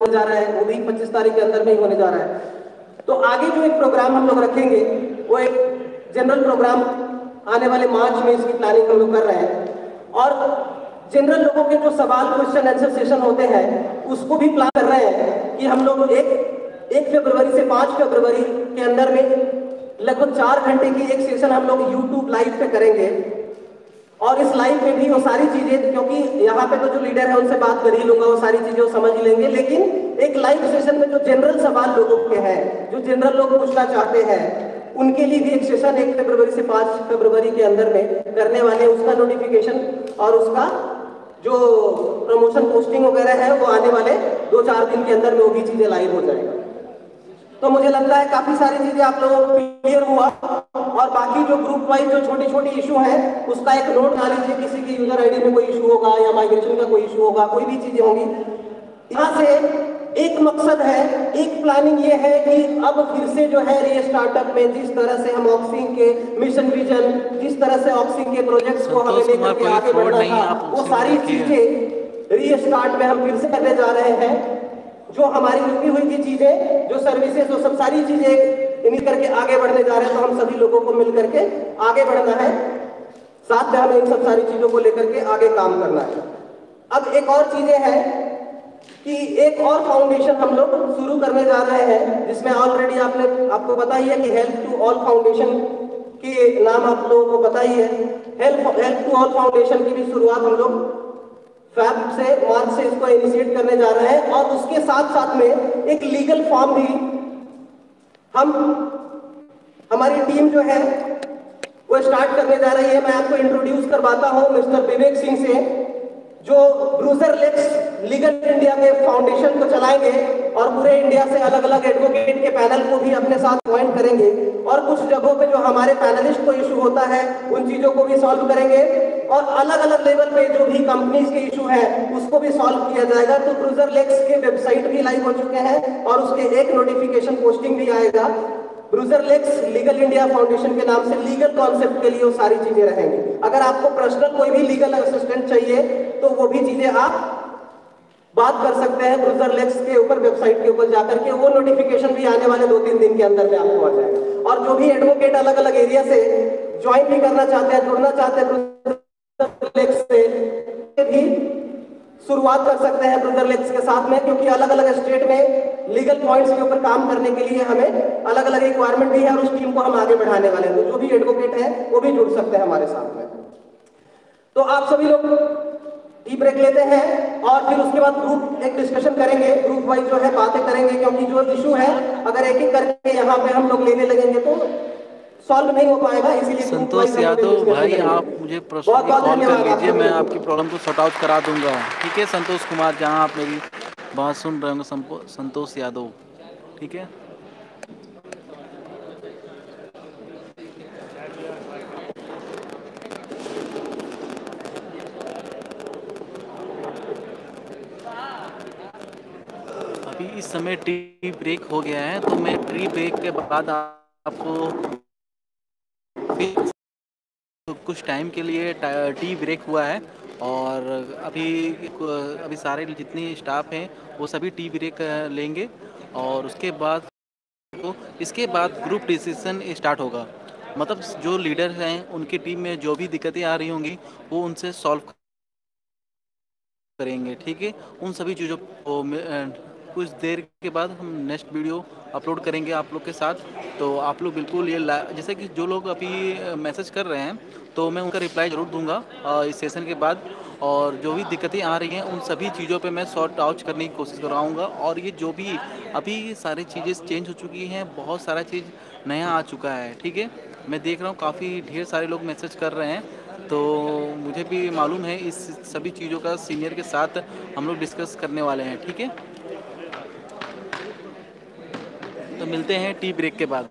होने जा रहा है, वो भी पच्चीस तारीख के अंदर में ही होने जा रहा है। तो आगे जो एक प्रोग्राम हम लोग रखेंगे, वो एक जनरल प्रोग्राम आने वाले मार्च में इसकी प्लानिंग हम लोग कर रहे हैं। और जनरल लोगों के जो सवाल क्वेश्चन आंसर सेशन होते हैं, उसको भी प्लान कर रहे हैं कि हम लोग एक एक फरवरी से पाँच फरवरी के अंदर में लगभग चार घंटे की एक सेशन हम लोग यूट्यूब लाइव पे करेंगे। और इस लाइव में भी वो सारी चीज़ें, क्योंकि यहाँ पे तो जो लीडर है, उनसे बात कर ही लूँगा, वो सारी चीज़ें वो समझ लेंगे। लेकिन एक लाइव सेशन में जो जनरल सवाल लोगों के हैं, जो जनरल लोग पूछना चाहते हैं, उनके लिए भी एक सेशन एक फरवरी से पाँच फरवरी के अंदर में करने वाले उसका नोटिफिकेशन और उसका जो प्रमोशन पोस्टिंग वगैरह है, वो आने वाले दो चार दिन के अंदर में वो भी चीज़ें लाइव हो जाएगा। तो मुझे लगता है काफ़ी सारी चीज़ें आप लोगों को क्लियर हुआ। और बाकी जो ग्रुप वाइज जो छोटी छोटी इशू है उसका एक नोट बना लीजिए किसी की यूज़र आईडी में कोई इशू होगा या माइग्रेशन का कोई इशू होगा कोई भी चीज़ें होंगी। यहाँ से एक मकसद है एक प्लानिंग ये है कि अब फिर से जो है री स्टार्टअप में जिस तरह से हम ऑक्सीन के मिशन विजन जिस तरह से ऑक्सीन के प्रोजेक्ट्स को हमें लेकर के आगे बढ़ना था वो सारी चीज़ें री स्टार्ट में हम फिर से करने जा रहे हैं। जो हमारी रुकी हुई थी चीज़ें, जो सर्विसेज़ वो सब सारी चीज़ें इन्हीं करके आगे बढ़ने जा रहे हैं तो हम सभी लोगों को मिल करके आगे बढ़ना है। साथ में हमें इन सब सारी चीज़ों को लेकर के आगे काम करना है। अब एक और चीज़ें हैं कि एक और फाउंडेशन हम लोग शुरू करने जा रहे हैं, जिसमें ऑलरेडी आपने, आपको पता ही है कि हेल्प टू ऑल फाउंडेशन के नाम आप लोगों को पता ही है। Help help to all foundation की भी शुरुआत हम लोग फैब से मार्च से इसको इनिशिएट करने जा रहे हैं और उसके साथ साथ में एक लीगल फॉर्म भी हम, हमारी टीम जो है, वो स्टार्ट करने जा रही है। मैं आपको इंट्रोड्यूस करवाता हूँ मिस्टर विवेक सिंह से, जो ब्रूजर लेक्स लीगल इंडिया के फाउंडेशन को चलाएँगे और पूरे इंडिया से अलग अलग एडवोकेट के पैनल को भी अपने साथ ज्वाइन करेंगे। और कुछ जगहों पे जो हमारे पैनलिस्ट को इशू होता है, उन चीज़ों को भी सॉल्व करेंगे। और अलग अलग लेवल पे जो भी कंपनीज़ के इशू है, उसको भी सॉल्व किया जाएगा। तो ब्रूजर लेक्स के वेबसाइट भी लाइव हो चुके हैं और उसके एक नोटिफिकेशन पोस्टिंग भी आएगा। Bruzer Lex Legal India Foundation के नाम से लीगल कॉन्सेप्ट के लिए वो सारी चीज़ें रहेंगी। अगर आपको पर्सनल कोई भी लीगल असिस्टेंट चाहिए तो वो भी चीज़ें आप बात कर सकते हैं ब्रूजर लेक्स के ऊपर, वेबसाइट के ऊपर जाकर के, वो नोटिफिकेशन भी आने वाले दो तीन दिन के अंदर में आपको आ जाएगा। और जो भी एडवोकेट अलग अलग एरिया से ज्वाइन भी करना चाहते हैं, जुड़ना चाहते हैं शुरुआत कर सकते हैं ब्रदर लेक्स के साथ में, क्योंकि अलग अलग स्टेट में लीगल पॉइंट्स के ऊपर काम करने के लिए हमें अलग अलग रिक्वायरमेंट भी है और उस टीम को हम आगे बढ़ाने वाले हैं। तो जो भी एडवोकेट है, वो भी जुड़ सकते हैं हमारे साथ में। तो आप सभी लोग टी ब्रेक लेते हैं और फिर उसके बाद ग्रुप एक डिस्कशन करेंगे। ग्रुप वाइज जो है बातें करेंगे क्योंकि जो इशू है अगर एक एक करके यहाँ पे हम लोग लेने लगेंगे तो सॉल्व नहीं हो पाएगा इसीलिए संतोष यादव भाई आप मुझे पर्सनली कॉल कर लीजिए मैं आपकी प्रॉब्लम को सॉर्ट आउट करा दूँगा। ठीक है संतोष कुमार जहाँ आप मेरी बात सुन रहे होंगे संतोष यादव। ठीक है? अभी इस समय टी ब्रेक हो गया है तो मैं टी ब्रेक के बाद आपको तो कुछ टाइम के लिए टी ब्रेक हुआ है और अभी अभी सारे जितने स्टाफ हैं, वो सभी टी ब्रेक लेंगे और उसके बाद तो इसके बाद ग्रुप डिसीज़न स्टार्ट होगा। मतलब जो लीडर हैं, उनकी टीम में जो भी दिक्कतें आ रही होंगी, वो उनसे सॉल्व करेंगे, ठीक है? उन सभी चीज़ों को कुछ देर के बाद हम नेक्स्ट वीडियो अपलोड करेंगे आप लोग के साथ। तो आप लोग बिल्कुल ये जैसे कि जो लोग अभी मैसेज कर रहे हैं तो मैं उनका रिप्लाई ज़रूर दूँगा इस सेशन के बाद। और जो भी दिक्कतें आ रही हैं, उन सभी चीज़ों पे मैं सॉर्ट आउट करने की कोशिश कराऊँगा। और ये जो भी अभी सारी चीज़ें चेंज हो चुकी हैं, बहुत सारा चीज़ नया आ चुका है, ठीक है? मैं देख रहा हूँ, काफ़ी ढेर सारे लोग मैसेज कर रहे हैं। तो मुझे भी मालूम है, इस सभी चीज़ों का सीनियर के साथ हम लोग डिस्कस करने वाले हैं, ठीक है? तो मिलते हैं टी ब्रेक के बाद।